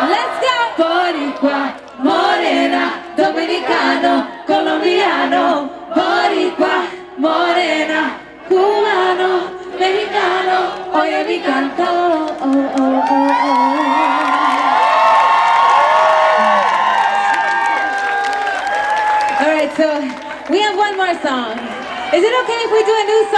Let's go! Boricua, morena, dominicano, colombiano, boricua, morena, cubano, mexicano, oye mi canto. Oh, oh, oh, oh. All right, so we have one more song. Is it okay if we do a new song?